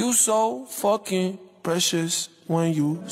You so fucking precious when you